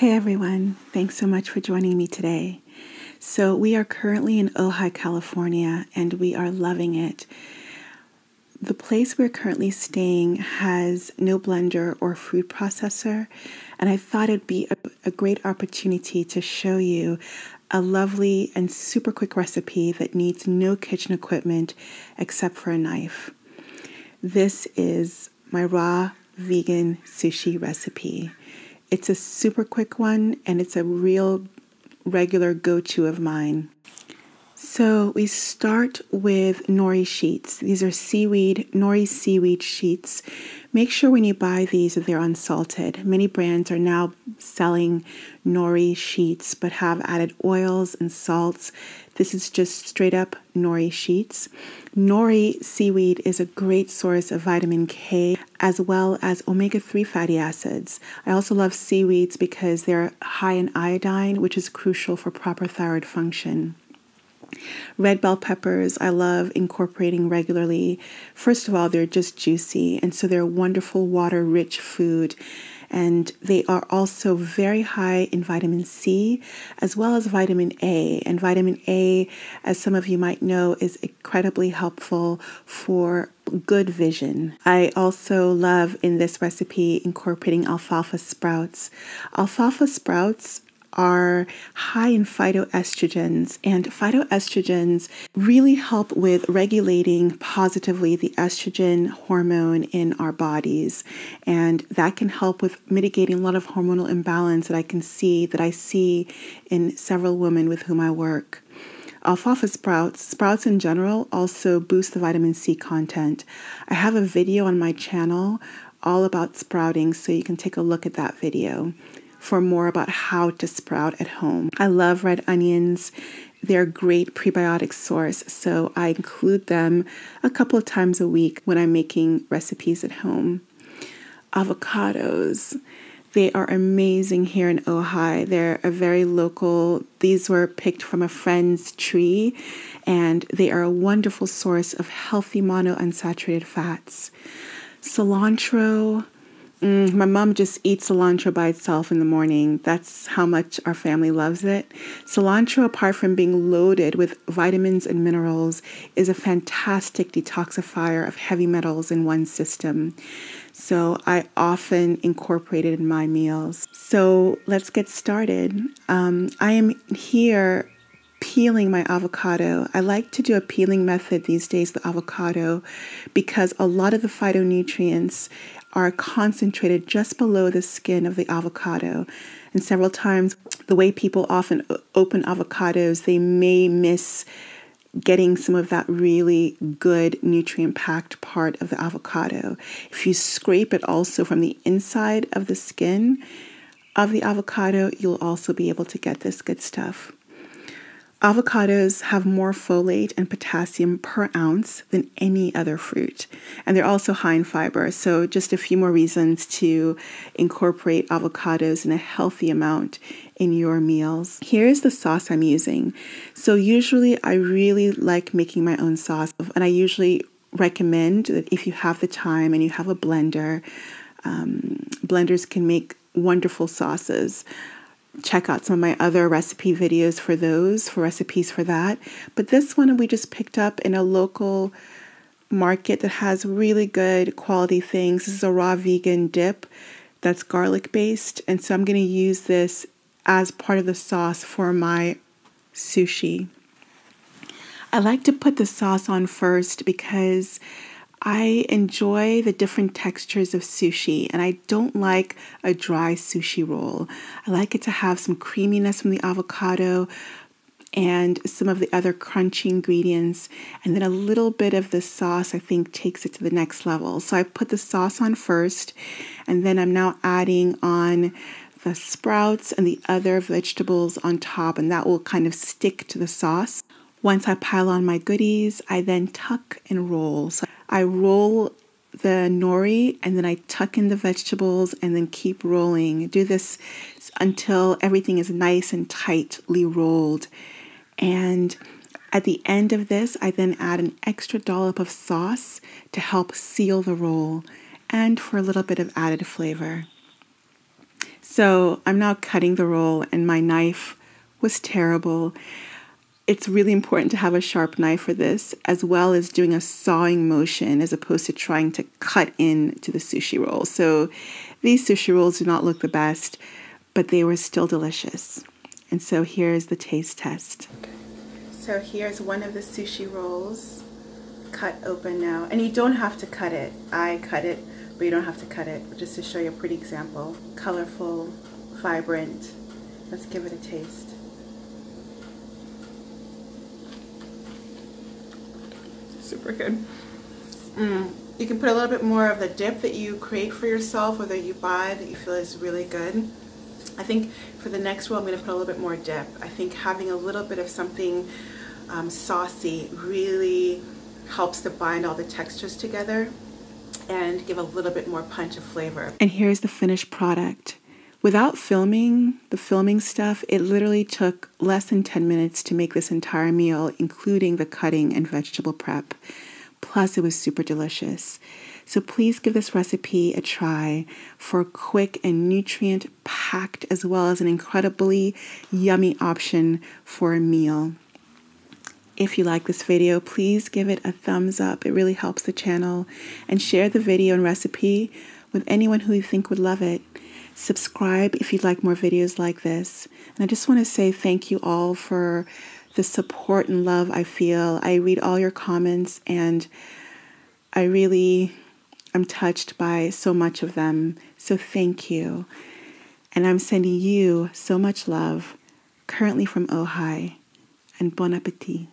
Hey everyone, thanks so much for joining me today. So, we are currently in Ojai, California, and we are loving it. The place we're currently staying has no blender or food processor, and I thought it'd be a, a great opportunity to show you a lovely and super quick recipe that needs no kitchen equipment except for a knife. This is my raw vegan sushi recipe. It's a super quick one and it's a real regular go to of mine. So we start with nori sheets. These are seaweed, nori seaweed sheets. Make sure when you buy these that they're unsalted. Many brands are now selling nori sheets but have added oils and salts. This is just straight up nori sheets. Nori seaweed is a great source of vitamin K as well as omega 3 fatty acids. I also love seaweeds because they're high in iodine, which is crucial for proper thyroid function. Red bell peppers, I love incorporating regularly. First of all, they're just juicy, and so they're wonderful water rich food and they are also very high in vitamin C as well as vitamin A. And vitamin A, as some of you might know, is incredibly helpful for good vision. I also love in this recipe incorporating alfalfa sprouts. Alfalfa sprouts are high in phytoestrogens, and phytoestrogens really help with regulating positively the estrogen hormone in our bodies. And that can help with mitigating a lot of hormonal imbalance that I can see, that I see in several women with whom I work. Alfalfa sprouts, sprouts in general, also boost the vitamin C content. I have a video on my channel all about sprouting, so you can take a look at that video for more about how to sprout at home. I love red onions. They're a great prebiotic source, so I include them a couple of times a week when I'm making recipes at home. Avocados. They are amazing here in Ojai. They're a very local, these were picked from a friend's tree, and they are a wonderful source of healthy monounsaturated fats. Cilantro, Mm, my mom just eats cilantro by itself in the morning. That's how much our family loves it. Cilantro, apart from being loaded with vitamins and minerals, is a fantastic detoxifier of heavy metals in one's system. So I often incorporate it in my meals. So let's get started. Um, I am here peeling my avocado. I like to do a peeling method these days with avocado because a lot of the phytonutrients are concentrated just below the skin of the avocado. And several times, the way people often open avocados, they may miss getting some of that really good nutrient packed part of the avocado. If you scrape it also from the inside of the skin of the avocado, you'll also be able to get this good stuff. Avocados have more folate and potassium per ounce than any other fruit, and they're also high in fiber. So, just a few more reasons to incorporate avocados in a healthy amount in your meals. Here's the sauce I'm using. So, usually, I really like making my own sauce, and I usually recommend that if you have the time and you have a blender, um, blenders can make wonderful sauces check out some of my other recipe videos for those, for recipes for that. But this one we just picked up in a local market that has really good quality things. This is a raw vegan dip that's garlic based. And so I'm going to use this as part of the sauce for my sushi. I like to put the sauce on first because I enjoy the different textures of sushi, and I don't like a dry sushi roll. I like it to have some creaminess from the avocado and some of the other crunchy ingredients, and then a little bit of the sauce, I think, takes it to the next level. So I put the sauce on first, and then I'm now adding on the sprouts and the other vegetables on top, and that will kind of stick to the sauce. Once I pile on my goodies, I then tuck and roll. So I roll the nori and then I tuck in the vegetables and then keep rolling. Do this until everything is nice and tightly rolled. And at the end of this, I then add an extra dollop of sauce to help seal the roll and for a little bit of added flavor. So I'm now cutting the roll, and my knife was terrible. It's really important to have a sharp knife for this, as well as doing a sawing motion as opposed to trying to cut into the sushi roll. So these sushi rolls do not look the best, but they were still delicious. And so here's the taste test. So here's one of the sushi rolls cut open now. And you don't have to cut it. I cut it, but you don't have to cut it. Just to show you a pretty example. Colorful, vibrant. Let's give it a taste. Super good. Mm. You can put a little bit more of the dip that you create for yourself or that you buy that you feel is really good. I think for the next roll I'm going to put a little bit more dip. I think having a little bit of something um, saucy really helps to bind all the textures together and give a little bit more punch of flavor. And here's the finished product. Without filming the filming stuff, it literally took less than 10 minutes to make this entire meal, including the cutting and vegetable prep. Plus, it was super delicious. So please give this recipe a try for a quick and nutrient packed, as well as an incredibly yummy option for a meal. If you like this video, please give it a thumbs up. It really helps the channel. And share the video and recipe with anyone who you think would love it. Subscribe if you'd like more videos like this. And I just want to say thank you all for the support and love I feel. I read all your comments and I really am touched by so much of them. So thank you. And I'm sending you so much love currently from Ojai and bon appetit.